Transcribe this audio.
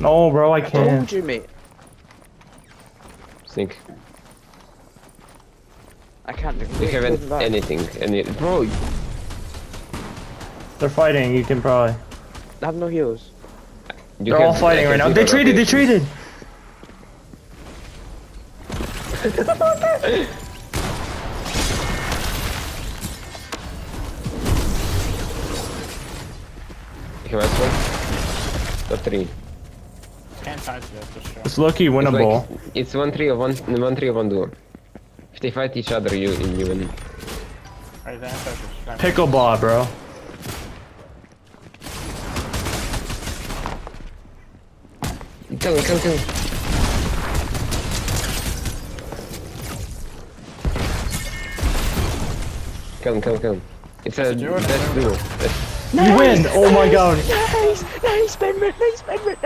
No, bro, I can't. Told you, mate. Sneak. I can't do You it. haven't anything. Any bro, They're fighting. You can probably. I have no heals. you They're all fighting right now. They the traded. They location. traded. You have one? The three. It's lucky It's winnable. like, it's one three of one one three of one duo. If they fight each other, you you win. Pickleball, bro. Kill him, kill him, kill him. Kill him, kill him, kill him. It's a best duo. Best- You win. Oh my god. Nice! Nice, Benman! Nice, Benman!